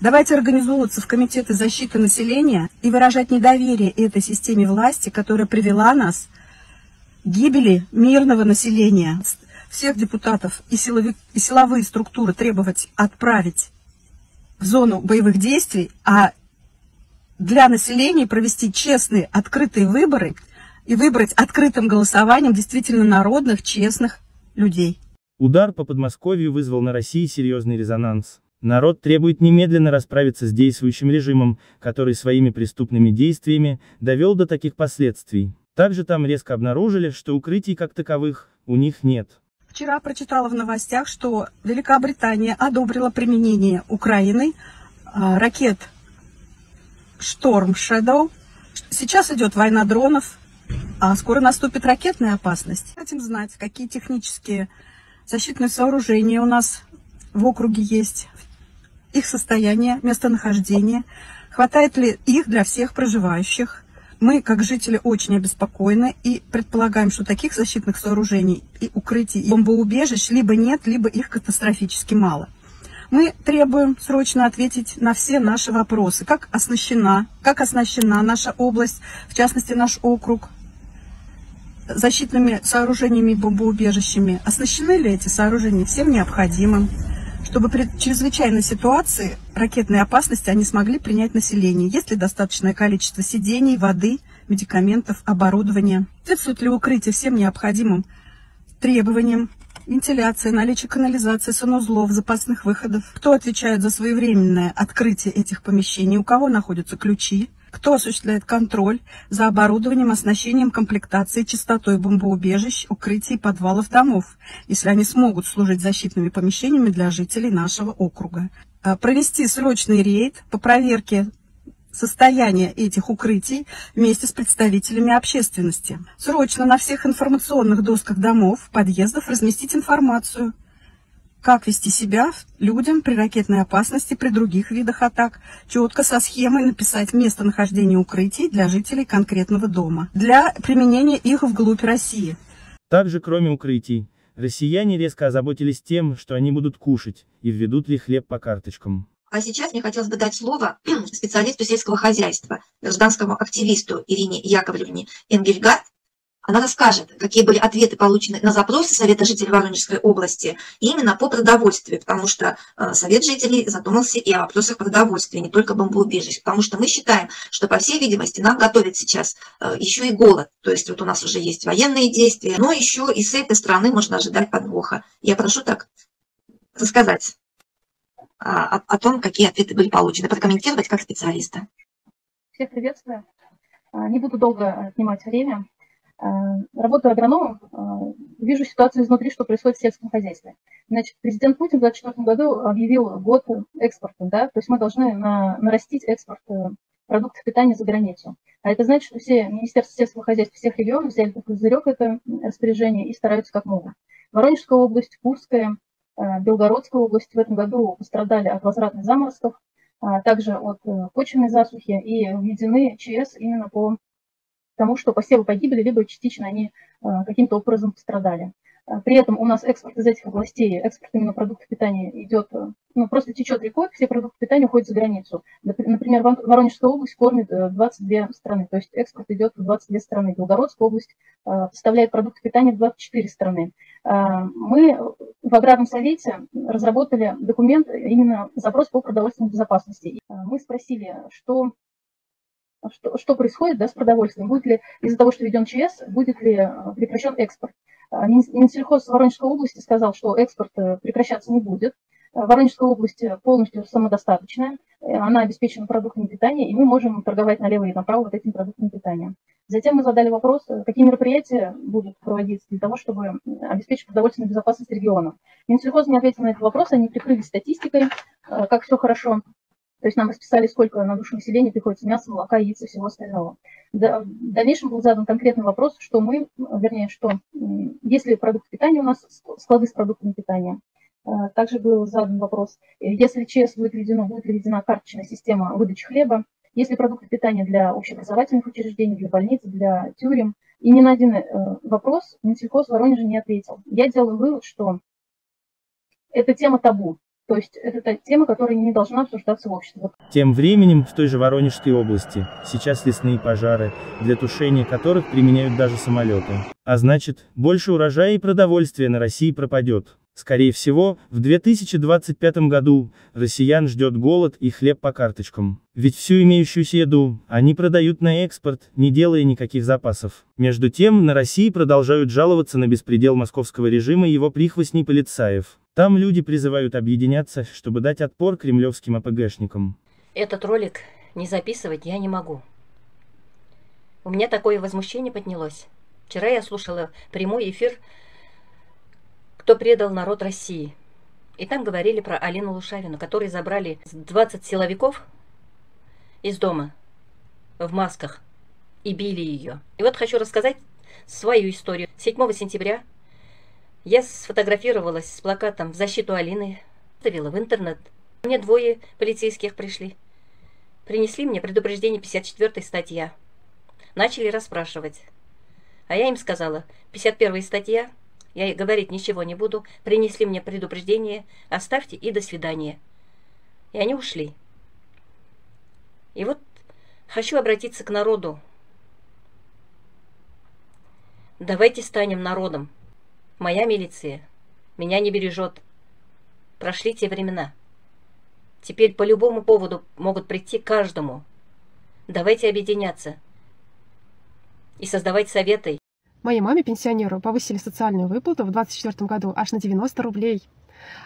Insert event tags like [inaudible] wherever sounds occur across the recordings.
Давайте организовываться в комитеты защиты населения и выражать недоверие этой системе власти, которая привела нас к гибели мирного населения. Всех депутатов и, силовик, и силовые структуры требовать отправить в зону боевых действий, а для населения провести честные, открытые выборы и выбрать открытым голосованием действительно народных, честных людей. Удар по Подмосковью вызвал на России серьезный резонанс. Народ требует немедленно расправиться с действующим режимом, который своими преступными действиями довел до таких последствий. Также там резко обнаружили, что укрытий как таковых у них нет. Вчера прочитала в новостях, что Великобритания одобрила применение Украиной а, ракет Storm Shadow. Сейчас идет война дронов, а скоро наступит ракетная опасность. Хотим знать, какие технические защитные сооружения у нас в округе есть, их состояние, местонахождение, хватает ли их для всех проживающих. Мы, как жители, очень обеспокоены и предполагаем, что таких защитных сооружений и укрытий, и бомбоубежищ либо нет, либо их катастрофически мало. Мы требуем срочно ответить на все наши вопросы. Как оснащена, как оснащена наша область, в частности наш округ, защитными сооружениями и бомбоубежищами. Оснащены ли эти сооружения всем необходимым? Чтобы при чрезвычайной ситуации ракетной опасности они смогли принять население. Есть ли достаточное количество сидений, воды, медикаментов, оборудования? Соответствует ли укрытие всем необходимым требованиям? Вентиляция, наличие канализации, санузлов, запасных выходов. Кто отвечает за своевременное открытие этих помещений? У кого находятся ключи? Кто осуществляет контроль за оборудованием, оснащением, комплектацией, частотой бомбоубежищ, укрытий подвалов домов, если они смогут служить защитными помещениями для жителей нашего округа? А, провести срочный рейд по проверке состояния этих укрытий вместе с представителями общественности. Срочно на всех информационных досках домов, подъездов разместить информацию – как вести себя людям при ракетной опасности, при других видах атак, четко со схемой написать местонахождение укрытий для жителей конкретного дома, для применения их вглубь России. Также, кроме укрытий, россияне резко озаботились тем, что они будут кушать, и введут ли хлеб по карточкам. А сейчас мне хотелось бы дать слово [clears throat] специалисту сельского хозяйства, гражданскому активисту Ирине Яковлевне Энгельгард, она расскажет, какие были ответы, получены на запросы Совета жителей Воронежской области именно по продовольствию, потому что э, Совет жителей задумался и о вопросах продовольствия, не только бомбоубежищ, потому что мы считаем, что, по всей видимости, нам готовят сейчас э, еще и голод, то есть вот у нас уже есть военные действия, но еще и с этой стороны можно ожидать подвоха. Я прошу так рассказать о, о том, какие ответы были получены, прокомментировать как специалиста. Всех приветствую. А, не буду долго отнимать время. Э, работаю агрономом, э, вижу ситуацию изнутри, что происходит в сельском хозяйстве. Значит, президент Путин в 2024 году объявил год экспорта, да, то есть мы должны на, нарастить экспорт э, продуктов питания за границу. А это значит, что все Министерства сельского хозяйства всех регионов взяли под козырек это распоряжение и стараются как могут. Воронежская область, Курская, Белгородская область в этом году пострадали от возвратных заморозков, а также от почвенной засухи и введены ЧС именно по тому, что посевы погибли, либо частично они э, каким-то образом пострадали. Э, при этом у нас экспорт из этих областей, экспорт именно продуктов питания идет, э, ну, просто течет рекой, все продукты питания уходят за границу. Например, Воронежская область кормит 22 страны, то есть экспорт идет в 22 страны. Белгородская область поставляет продукты питания в 24 страны. Мы в Аграрном совете разработали документ, именно запрос по продовольственной безопасности. Мы спросили, что что, что происходит да, с продовольствием. Будет ли из-за того, что введен ЧС, будет ли э, прекращен экспорт. А, Минсельхоз Воронежской области сказал, что экспорт э, прекращаться не будет. Э, Воронежская область полностью самодостаточная, она обеспечена продуктами питания, и мы можем торговать налево и направо вот этим продуктами питания. Затем мы задали вопрос, какие мероприятия будут проводиться для того, чтобы обеспечить продовольственную безопасность региона. Минсельхоз не ответил на этот вопрос, они прикрылись статистикой, как все хорошо. То есть нам расписали, сколько на душу населения приходится мяса, молока, яиц и всего остального. В дальнейшем был задан конкретный вопрос, что мы, вернее, что если продукты питания у нас, склады с продуктами питания. А, также был задан вопрос, если ЧС будет введено, будет введена карточная система выдачи хлеба, если продукты питания для общеобразовательных учреждений, для больниц, для тюрем. И ни на один э, вопрос Минсельхоз Воронежа не ответил. Я делаю вывод, что эта тема табу. То есть это та тема, которая не должна обсуждаться в обществе. Тем временем в той же Воронежской области сейчас лесные пожары, для тушения которых применяют даже самолеты. А значит, больше урожая и продовольствия на России пропадет. Скорее всего, в 2025 году россиян ждет голод и хлеб по карточкам. Ведь всю имеющуюся еду они продают на экспорт, не делая никаких запасов. Между тем, на России продолжают жаловаться на беспредел московского режима и его прихвостней полицаев. Там люди призывают объединяться, чтобы дать отпор кремлевским АПГшникам. Этот ролик не записывать я не могу. У меня такое возмущение поднялось. Вчера я слушала прямой эфир кто предал народ России. И там говорили про Алину Лушавину, которые забрали 20 силовиков из дома в масках и били ее. И вот хочу рассказать свою историю. 7 сентября я сфотографировалась с плакатом в защиту Алины, ставила в интернет. Мне двое полицейских пришли. Принесли мне предупреждение 54 статья. Начали расспрашивать. А я им сказала, 51 статья – я говорить ничего не буду. Принесли мне предупреждение. Оставьте и до свидания. И они ушли. И вот хочу обратиться к народу. Давайте станем народом. Моя милиция меня не бережет. Прошли те времена. Теперь по любому поводу могут прийти каждому. Давайте объединяться и создавать советы Моей маме, пенсионеру, повысили социальную выплату в 2024 году аж на 90 рублей.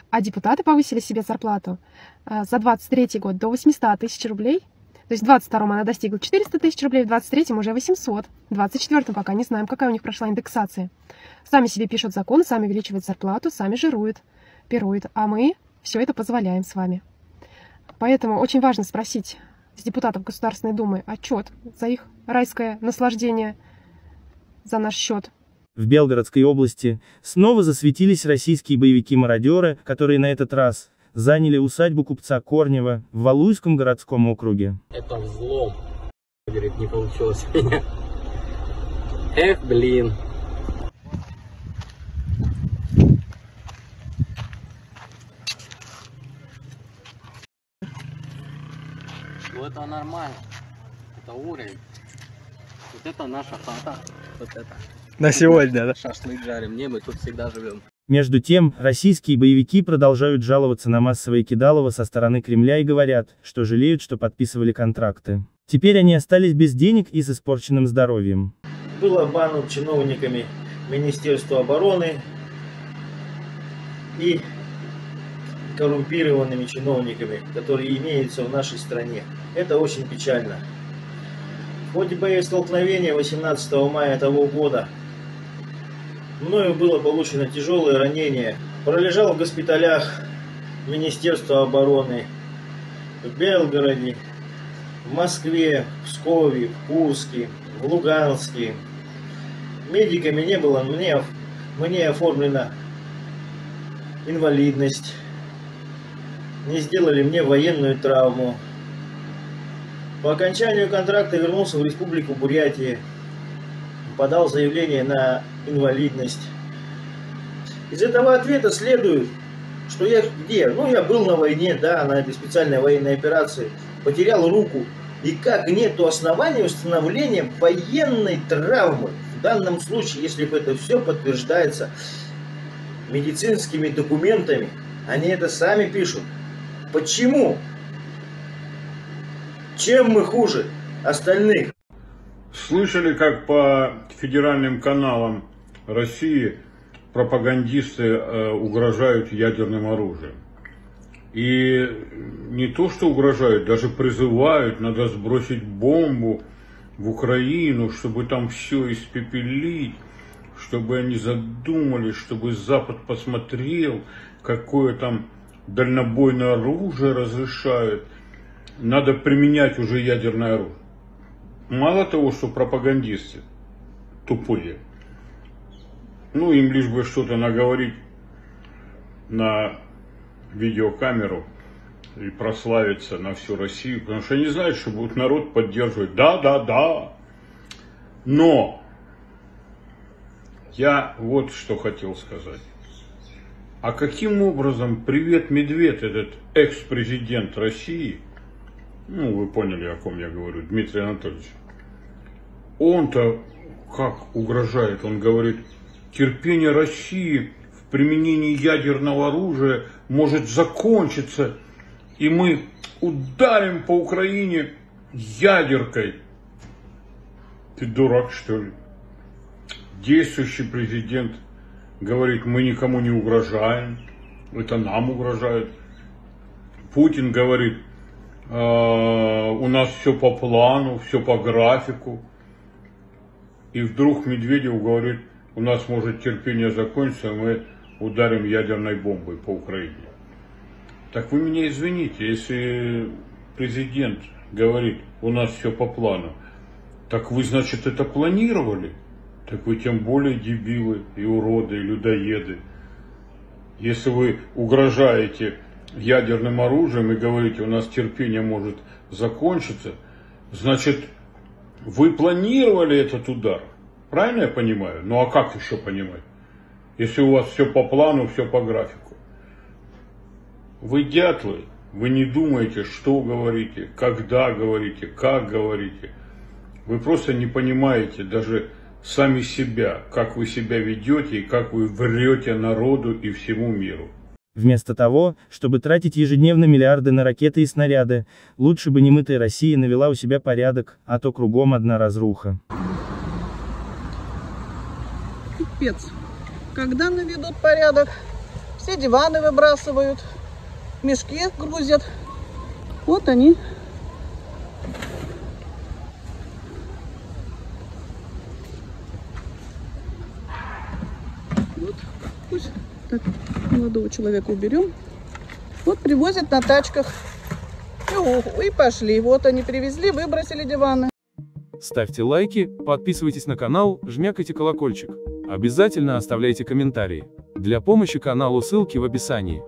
А депутаты повысили себе зарплату э, за 23 год до 800 тысяч рублей. То есть в 22 она достигла 400 тысяч рублей, в 23 уже 800. В 24 пока не знаем, какая у них прошла индексация. Сами себе пишут законы, сами увеличивают зарплату, сами жируют, пируют. А мы все это позволяем с вами. Поэтому очень важно спросить с депутатов Государственной Думы отчет за их райское наслаждение – за наш счет. В Белгородской области снова засветились российские боевики-мародеры, которые на этот раз заняли усадьбу купца Корнева в Валуйском городском округе. Это взлом. Говорит, не получилось у меня. Эх, блин. Ну это нормально. Это уровень. Вот это наша хата. Вот это. На сегодня, да? Шашлык жарим. Не, мы тут всегда живем. Между тем, российские боевики продолжают жаловаться на массовое кидалово со стороны Кремля и говорят, что жалеют, что подписывали контракты. Теперь они остались без денег и с испорченным здоровьем. Был обманут чиновниками Министерства обороны и коррумпированными чиновниками, которые имеются в нашей стране. Это очень печально. В ходе боестолкновения 18 мая того года мною было получено тяжелое ранение. Пролежал в госпиталях Министерства обороны в Белгороде, в Москве, в Пскове, в Курске, в Луганске. Медиками не было, мне, мне оформлена инвалидность. Не сделали мне военную травму. По окончанию контракта вернулся в Республику Бурятия, подал заявление на инвалидность. Из этого ответа следует, что я где? Ну, я был на войне, да, на этой специальной военной операции, потерял руку. И как нету основания установления военной травмы. В данном случае, если бы это все подтверждается медицинскими документами, они это сами пишут. Почему? Чем мы хуже остальных? Слышали, как по федеральным каналам России пропагандисты э, угрожают ядерным оружием. И не то, что угрожают, даже призывают, надо сбросить бомбу в Украину, чтобы там все испепелить, чтобы они задумались, чтобы Запад посмотрел, какое там дальнобойное оружие разрешают – надо применять уже ядерное оружие. Мало того, что пропагандисты тупые, ну им лишь бы что-то наговорить на видеокамеру и прославиться на всю Россию, потому что они знают, что будет народ поддерживать. Да, да, да. Но я вот что хотел сказать. А каким образом привет Медведь, этот экс-президент России, ну вы поняли, о ком я говорю, Дмитрий Анатольевич, он-то как угрожает, он говорит, терпение России в применении ядерного оружия может закончиться, и мы ударим по Украине ядеркой. Ты дурак, что ли? Действующий президент говорит, мы никому не угрожаем, это нам угрожают. Путин говорит, «Э, у нас все по плану, все по графику. И вдруг Медведев говорит, у нас может терпение закончиться, мы ударим ядерной бомбой по Украине. Так вы меня извините, если президент говорит, у нас все по плану, так вы, значит, это планировали? Так вы тем более дебилы и уроды, и людоеды. Если вы угрожаете ядерным оружием и говорите, у нас терпение может закончиться, значит, вы планировали этот удар. Правильно я понимаю? Ну а как еще понимать? Если у вас все по плану, все по графику. Вы дятлы, вы не думаете, что говорите, когда говорите, как говорите. Вы просто не понимаете даже сами себя, как вы себя ведете и как вы врете народу и всему миру. Вместо того, чтобы тратить ежедневно миллиарды на ракеты и снаряды, лучше бы немытая Россия навела у себя порядок, а то кругом одна разруха. Пипец. Когда наведут порядок, все диваны выбрасывают, мешки грузят. Вот они. Вот, пусть так молодого человека уберем. Вот привозят на тачках. И, у- и пошли. Вот они привезли, выбросили диваны. Ставьте лайки, подписывайтесь на канал, жмякайте колокольчик. Обязательно оставляйте комментарии. Для помощи каналу ссылки в описании.